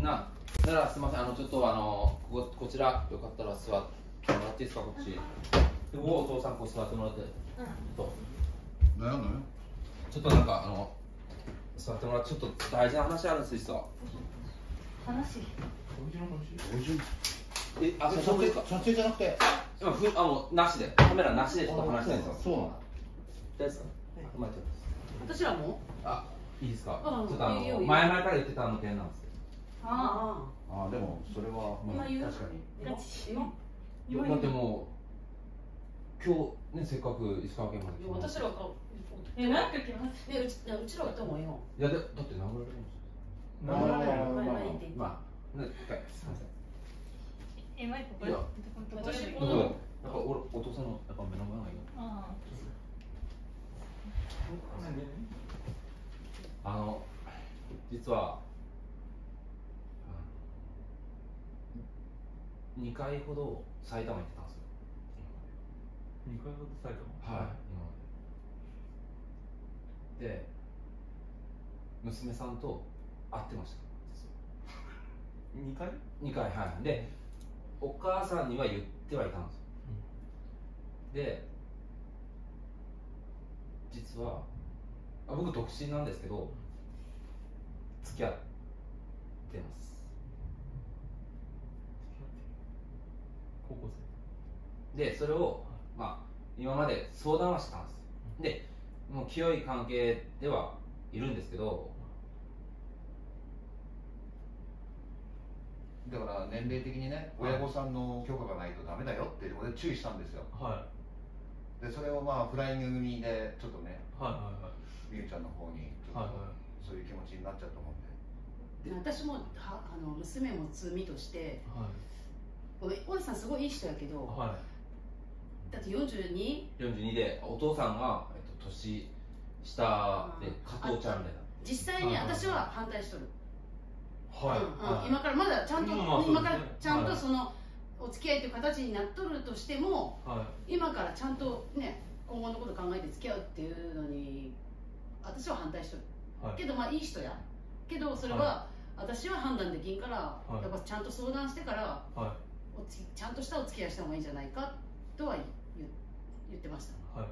なだからすみません。あのちょっとあのこここちらよかったら座ってもらっていいですかこっち。でここお父さんこう座ってもらって。となん。やなんやちょっとなんかあの座ってもらってちょっと大事な話あるんですよ話おい。しい。えあ撮そうですか？影撮影じゃなくて？今ふあもうなしで。カメラなしでちょっと話したいんですよ。そうなの大丈夫ですか？待って私らも？あいいですか？うん。ちょっとあいいよいいよ。の前々から言ってたあの件なんですよああ。でもそれはあ今言う？確かに。だってもう今日ねせっかく石川県まで来てもらって私らかえなんか来ます？ねうちうちらはやったもんよいやでだって殴られるんですよ。まあまあまあまあまあすいません。えマイクこれいや。私こうんやっぱ俺お父さんのやっぱ目の前がいいああの実は2回ほど埼玉行ってたんですよ。二回ほど埼玉。はい今まで。で娘さんと会ってました二回？2回はい。でお母さんには言ってはいたんですよ、で実はあ僕独身なんですけど付き合ってます。高校でそれをまあ今まで相談はしたんです。でもう清い関係ではいるんですけどだから年齢的にね親御さんの許可がないとダメだよって俺注意したんですよ。生はい。でそれをまあフライング組でちょっとねはいはいはいみゆちゃんの方にちょっとはいはそういう気持ちになっちゃったもんで。私もはあの娘も罪としてはい。大井さんすごいいい人やけどはい。だって 42? 42でお父さんが、えっと、年下で加藤ちゃんみたいな。実際に私は反対しとる、はい。うんうん。はい今からまだちゃんと、うんまあね。今からちゃんとその、お付き合いという形になっとるとしてもはい。今からちゃんとね今後のこと考えて付き合うっていうのに私は反対しとる。はい。けどまあいい人や。けどそれは、私は判断できんから、はい。やっぱちゃんと相談してからはおつきちゃんとしたお付き合いした方がいいんじゃないかとは言言ってました、いはい。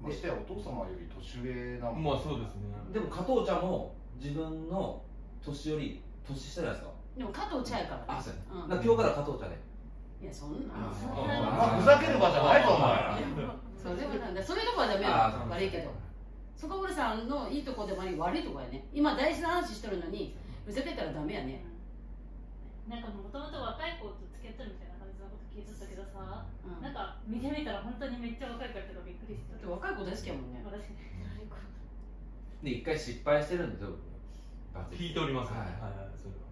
うましてやお父様より年上なもんまあそうですね。でも加藤ちゃんも自分の年より年下じゃないですか。ん、でも加藤茶やからね。あそうやね。うん。今日から加藤ちゃんで。いやそんなあそそんなまあふざける場じゃないぞお前それはなんだ。そういうとこはダメ悪いけどそこは俺さんのいいとこでもあり悪いとこやね。今大事な話しとるのにふざけたらダメやね、なんかもともと若い子と付き合ってるみたいな感じのこと聞いてたけどさうん、なんか見てみたら本当にめっちゃ若い子やったからびっくりしただって若い子大好きやもんね。私。で一回失敗してるんですよ。罰聞いております。ねははいいはいそれは。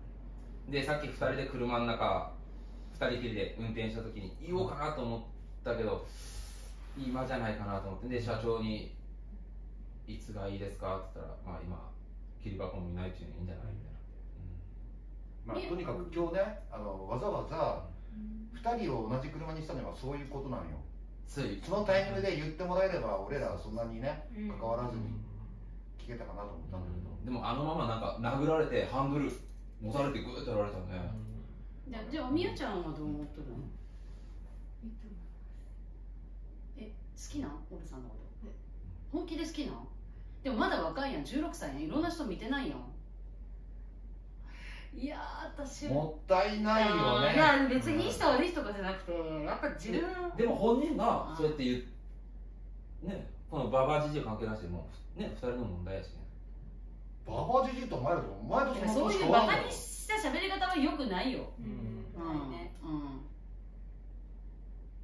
でさっき2人で車の中2人きりで運転した時に言おうかなと思ったけど今じゃないかなと思って。で社長に「いつがいいですか?」って言ったら「まあ今切り箱もいないっていうのいいんじゃない?」みたいな、まあ、とにかく今日ねあのわざわざ2人を同じ車にしたのはそういうことなのよ。そのタイミングで言ってもらえれば俺らはそんなにねうん。関わらずに聞けたかなと思ったんだけど。でもあのままなんか殴られてハンドル持たれてグーッとやられたね、じゃあじゃあみゆちゃんはどう思っとるの？え好きな？んオルさんのこと。本気で好きな？んでもまだ若いやん。16歳やん。いろんな人見てないやん。いやー私。もったいないよね。いや別にいい人悪い人とかじゃなくてやっぱ自分。でも本人がそうやって言うねこのババアじじい関係なしでもうね2人の問題やしね。ババじじいとお前らとお前とそのそう年いうバカにした喋り方はよくないよ。うん。うん、ね。うん。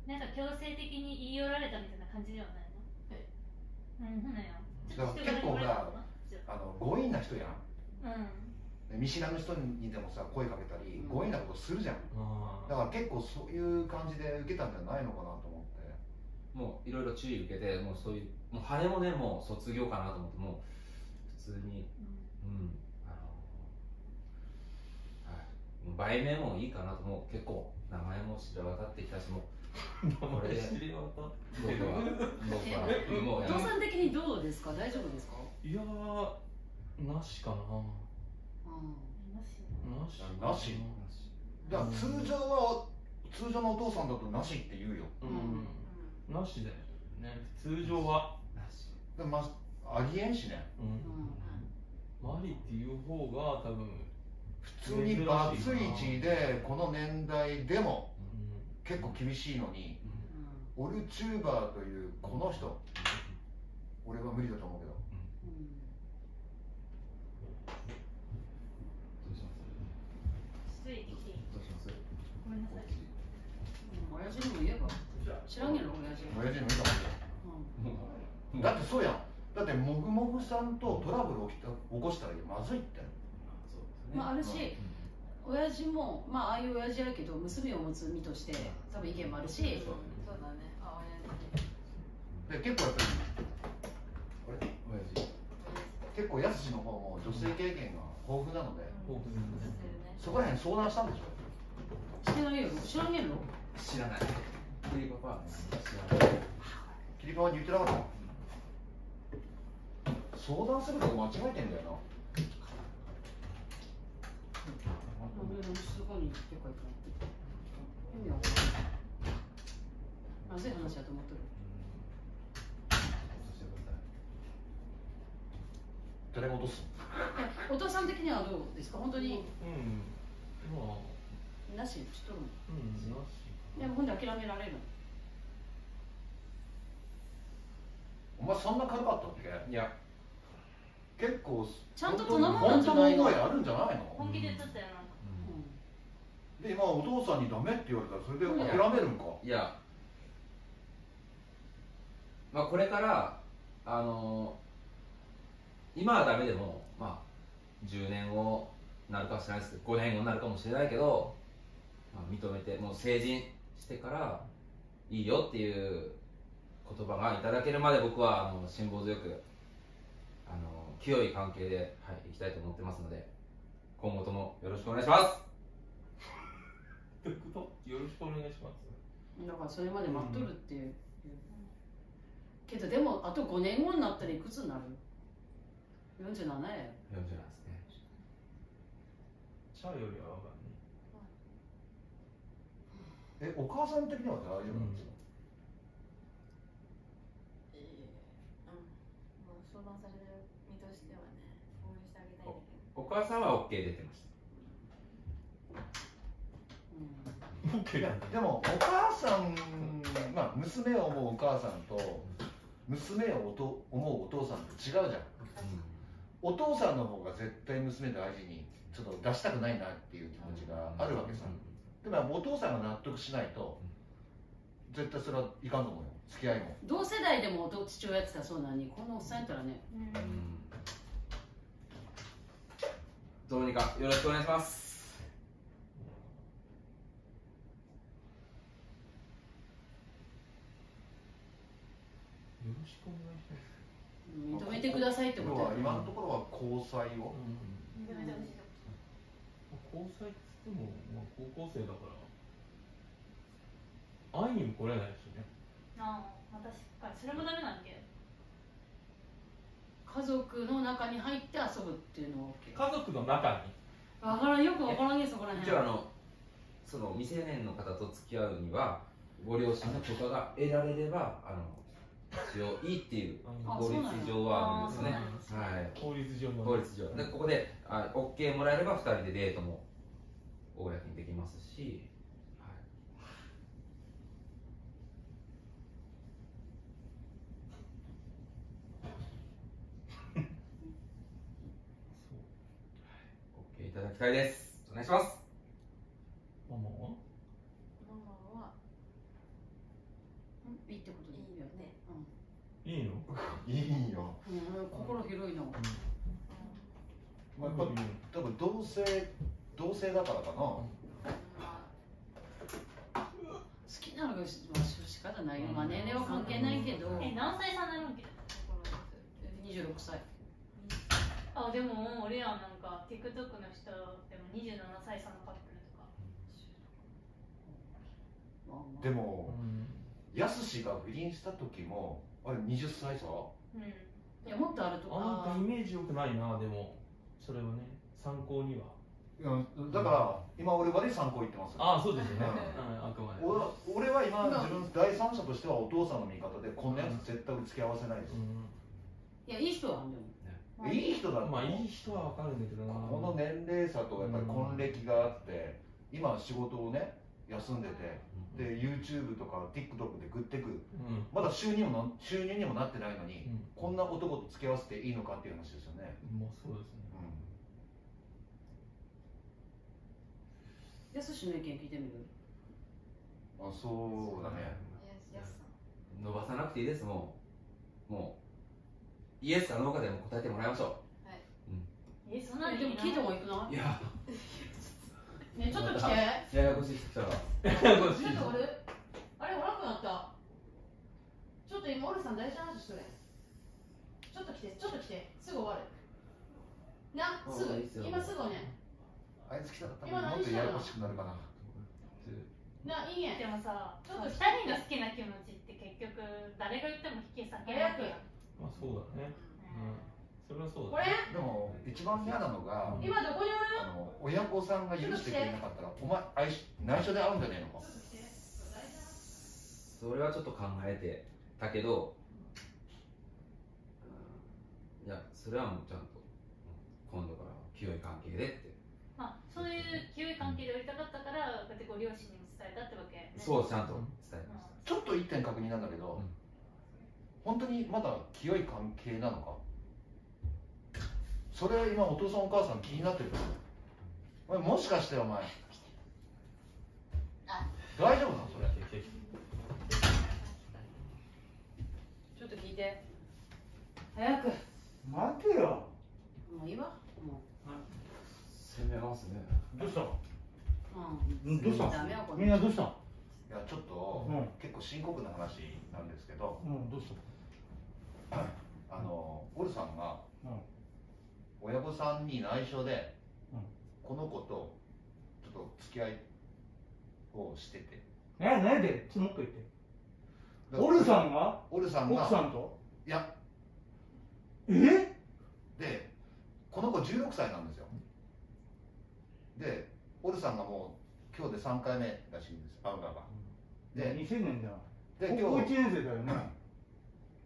なんか強制的に言い寄られたみたいな感じではないの？えうんそうなんやちだから結構ほらあの強引な人やん。うん。見知らぬ人にでもさ声かけたりうん。強引なことするじゃん。あだから結構そういう感じで受けたんじゃないのかなと思って。もういろいろ注意受けてもうそういうもう羽もねもう卒業かなと思ってもう普通にうんあのはい。もう売名もいいかなともう結構名前も知れ渡ってきたしもうこれで知り渡っ僕は僕は。もうお父さん的にどうですか？大丈夫ですか？いやーなしかな。あなしだから通常は通常のお父さんだとなしって言うよ。うん。なしだよね。通常は。でもまあありえんしね。うん。マリっていう方が多分普通にバツイチでこの年代でも結構厳しいのにオルチューバーというこの人俺は無理だと思うけど。どうしますついてきていいどうしますごめんなさい。親父にも言えば。知らんやろ親父親父にもいいかもだってそうやん。だってもぐもぐさんとトラブル起きた起こしたらまずいって。そうですねまああるし親父もまあああいう親父やけど娘を持つ身として多分意見もあるしそうそうだね。あ親で結構やっぱりあれ？親父結構やすしの方も女性経験が豊富なので豊富ですね。そこら辺相談したんでしょ？父してないよ。知らんやろ知らない。クリパパはね知らない。切り替わりに言ってなかった相談するの間違えてんだよな誰が落とす？えお父さん的にはどうですか？本当に。うんまあなししとるの？うんなしいやほんで諦められるの？お前そんな軽かったっけ？いや。結構ちゃんと頼まなんじゃないの。本当の思いあるんじゃないの？本気で言っとったよなで今お父さんにダメって言われたらそれで諦めるんか？いや。まあこれからあの今はダメでもまあ10年後なるかもしれないですけど5年後になるかもしれないけど、まあ、認めてもう成人してからいいよっていう言葉がいただけるまで僕はあの辛抱強くあの清い関係で、はい、いきたいと思ってますので今後ともよろしくお願いしますどういうことよろしくお願いします。だからそれまで待っとるっていう、けどでもあと5年後になったらいくつになる ?47 や。40なんですね。チャーよりは上がるね。えお母さん的には大丈夫なんですか、もう相談される身としてはね、応援してあげたいんだけど。お母さんは OK 出てましたいやでもお母さん、まあ、娘を思うお母さんと娘をおと思うお父さんって違うじゃん。お父さんの方が絶対娘大事にちょっと出したくないなっていう気持ちがあるわけさ、でもやっぱお父さんが納得しないと絶対それはいかんと思うよ付き合いも。同世代でも弟父親やってたそうなのにこのおっさんやったらね。どうにかよろしくお願いしますよろしくお願いします認めてくださいってことは今のところは交際を、交際っつっても、まあ、高校生だから会いにも来れないしね。ああまあ確かにそれもダメなんけ家族の中に入って遊ぶっていうのは OK 家族の中に？わからんよくわからんねそこら辺。一応あのその未成年の方と付き合うにはご両親の許可が得られればあの一応いいっていうあ法律上はあるんですね。はい。法律上の法律上。でここであ OK もらえれば2人でデートも公にできますし、はい。そう。OK いただきたいです。お願いしますママはママは、いいってことでいいよねいいのいいよ、うん、うん、心広いなまあ、やっぱ多分同性同性だからかな、好きなのがし、まあ、仕方ないよ、まあ、年齢は関係ないけど。え何歳差なるんけ？26歳。あでも俺らなんか TikTok の人でも27歳差のカップルとか。でもうん。やすしが不倫した時もあれ20歳差？うん。いやもっとあるとあなんかあイメージ良くないなでも。それはね。参考には。うんだから今俺まで参考言ってますああそうですよね、あくまで。お俺は今自分第三者としてはお父さんの味方でこんなやつ絶対付き合わせないです、いやいい人はいい人だってまあいい人はわかるんだけどな。この年齢差とやっぱり婚歴があって今仕事をね休んでてで YouTube とか TikTok で食ってくうん。まだ収入もな収入にもなってないのに、うん。こんな男と付き合わせていいのかっていう話ですよね、もうそうですねうやすしの意見聞いてみる？ん、あそうだね。伸ばさなくていいですもう。もう。イエスかノーかでも答えてもらいましょえそん。なにえでも聞いた方がいくなういや。ねちょっと来て。ややこしい人がちょっと俺あれおらんくなった。ちょっと今オルさん大事な話しとれ。ちょっと来てちょっと来て。すぐ終わる。なすぐ。今すぐねあいつ来たら多今分もっと何してんの？ややこしくなるかな。ないいねでもさちょっと2人の好きな気持ちって結局誰が言っても引き裂けなくまあそうだね。うん。それはそうこれ？だねでも一番嫌なのが、今どこにおる？あの親御さんが許してくれなかったらお前愛し内緒で会うんじゃねえのかそれはちょっと考えてたけどうんいやそれはもうちゃんとうん今度から清い関係でってまあそういう清い関係でおりたかったからこうやってご両親にも伝えたってわけ、ね、そうちゃんと伝えましちょっと一点確認なんだけど、うん。本当にまだ清い関係なのか？それ今お父さんお母さん気になってるお前もしかしてお前大丈夫なのそれ？ちょっと聞いて。早く。待てよ。もういいわ攻めますね。どうしたううん。うんどうしたダメよこみんなどうしたいやちょっと、うん。結構深刻な話なんですけど。うんどうしたあのオルさんがうん。親御さんに内緒で、うん。この子とちょっと付き合いをしてて。え何で？ちょっともう一回言って。オルさんが？オルさんが奥さんと？いや。え？でこの子16歳なんですよでオルさんがもう今日で3回目らしいんです会うのが。で未成年じゃんで高校今日1年生だよね。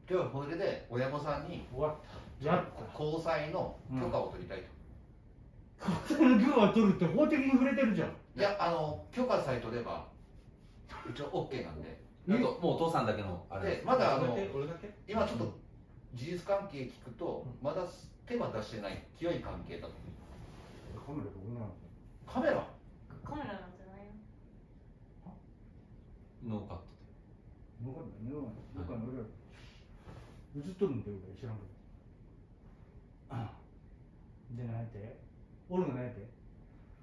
今日それで親御さんに終わった。やった。交際の許可を取りたいと、交際の許可を取るって法的に触れてるじゃん。いやあの許可さえ取れば一応 OK なんで。あともうお父さんだけのあれでまだあの俺だけ？俺だけ今ちょっと事実関係聞くとまだ手は出してない清い関係だと。カメラどこにあるカメラ？カメラなんじゃないノーカットの分かんないねどっかに俺ら映っとるんだよ俺知らんけどあで何やって？俺が何やって？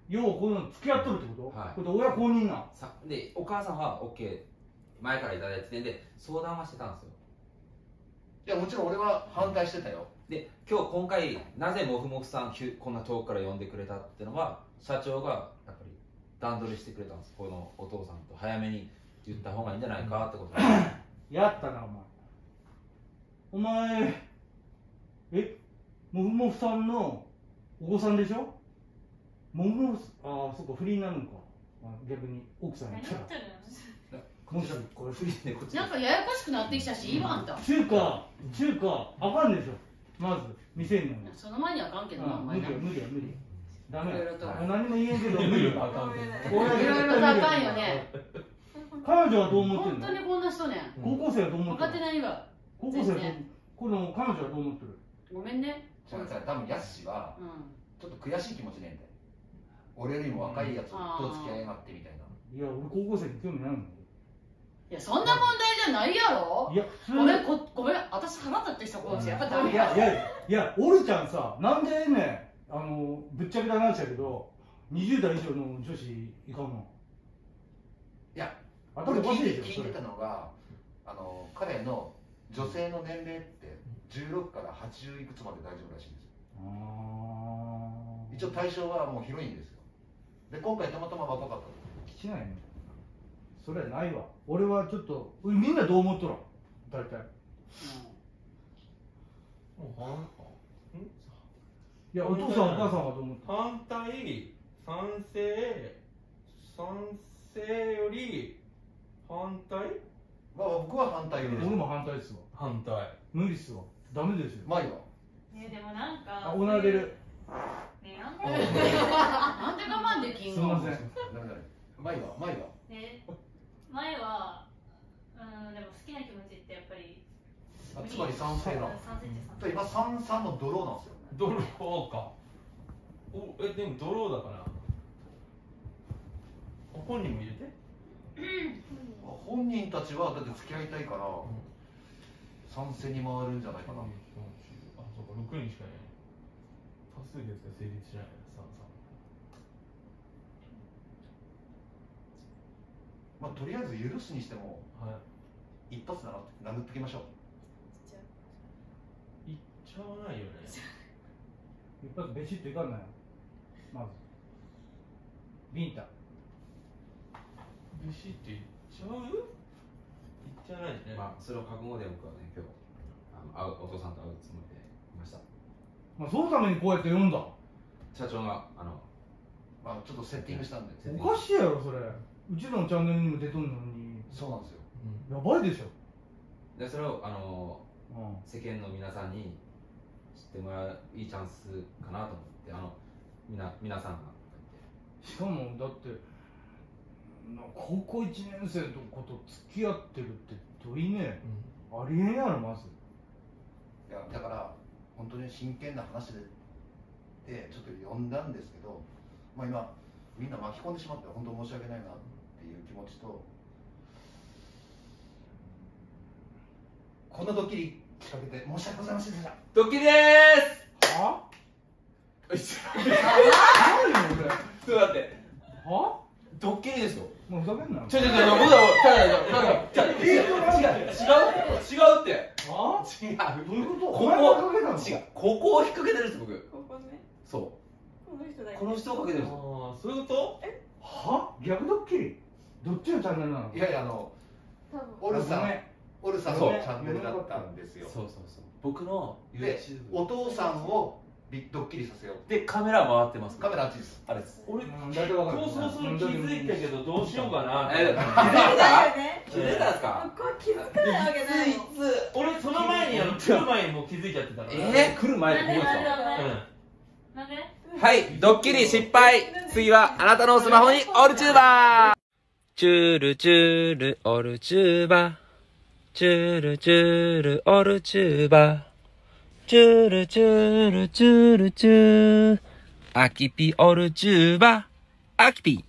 要はこういうの付き合っとるってこと、はい。これで親公認なん？さでお母さんは OK 前からいただいててんで相談はしてたんですよ。いやもちろん俺は反対してたよで今日今回なぜもふもふさんこんな遠くから呼んでくれたっていうのは社長がやっぱり段取りしてくれたんです。このお父さんと早めに言った方がいいんじゃないかってこと。で、やったなお前。お前えもふもふさんのお子さんでしょ？もふもふああそっか不倫になるのか。あ逆に奥さんやったら何やってるの？もしこれ不倫でこっちなんかややこしくなってきたしいいわあんた。中華中華あかんでしょまず未成年その前にはあかんけどなおうん前な。無理や無理や無理やダメや何も言えんけど 無理やあかんけど。親いろいろとあかんよね。彼女はどう思ってんの？本当にこんな人ね。高校生はどう思分かってってるないわ。高校生はこの彼女はどう思ってる？ごめんね。違う違う多分ヤスシはうん。ちょっと悔しい気持ちねえんだよ。俺よりも若いやつと付き合いやがってみたいな。いや俺高校生に興味ないもんいやそんな問題じゃないやろ。いや普通ごめんこごめん私腹立ってきたこうやっぱダメいやいやいやオルちゃんさなんでねあのぶっちゃけた話だけど20代以上の女子いかんの？いや頭おかしいでしょ聞いてたのがあの彼の女性の年齢って16から80いくつまで大丈夫らしいんですよ。一応対象はもう広いんですよ。で今回たまたま若かったのしないねそれはないわ。俺はちょっとみんなどう思っとらん大体。もう反いやお父さんお母さんはどう思って反対賛成賛成より反対？まあ僕は反対です俺も反対ですわ。反対。無理っすわ。ダメですよ。前はねでもなんかあおなら出る。ねなんでなんで我慢できんの？すいません。ダメだね前は前はえ前はうんでも好きな気持ちってやっぱりあつまり賛成な今三三のドローなんですよ。ドローか。おえでもドローだから。本人も入れて？本人たちはだって付き合いたいから賛成に回るんじゃないかな。あそうか6人しかいない。多数決が成立しない三まあとりあえず許すにしても三はい。一発だなって殴ってきましょういっちゃわないよね。一発ベシッといかんなよ。まず。ビンタ。ビシッていっちゃう？いっちゃわないね、まあそれを覚悟で僕はね今日あの会うお父さんと会うつもりでいました。まあそのためにこうやって読んだ。社長があのまあちょっとセッティングしたんで。おかしいやろそれ。うちのチャンネルにも出とんのに。そうなんですよ。やばいでしょ。でそれをあのうん。世間の皆さんに知ってもらういいチャンスかなと思ってあのみな皆さんがしかもだってな高校1年生のこと付き合ってるってどいねありえんやろまず。いやだから本当に真剣な話ででちょっと呼んだんですけど、まあ、今みんな巻き込んでしまって本当申し訳ないなっていう気持ちとこんなドッキリ仕掛けて申し訳ございませんでした。ドッキリです！何よ俺ちょっと待っては？ドッキリですよ。もうふざけんなよ。ちょちょちょ僕らもちょちょちょ違う違う違う違うって。は？違う。どういうこと？こお前がかけたの？こ違う。ここを引っ掛けてるんです僕。ここね。そこの人だけ。うこの人をかけてるんですよ。ああそういうこは？逆ドッキリ？どっちのチャンネルなの？いやいやあの多分。オルさん。ごめんオルさんのそうチャンネルだったんですよ。そうそうそう。僕ので YouTube お父さんをビドッキリさせよう。でカメラ回ってます。カメラあっちです。あれです。と俺そうそうそう気づいたけどどうしようかな。え気づいだたよね。気づいたんですか？気づかないわけない。もん俺その前にあの来る前にもう気づいちゃってたからえー、来る前にここですかなんで？うん。なんで？はい、ドッキリ失敗。次はあなたのスマホにオルチューバー。チュールチュールオルチューバーチュールチュールオルチューバチュールチュールチュールチュー。アキピオルチューバアキピ。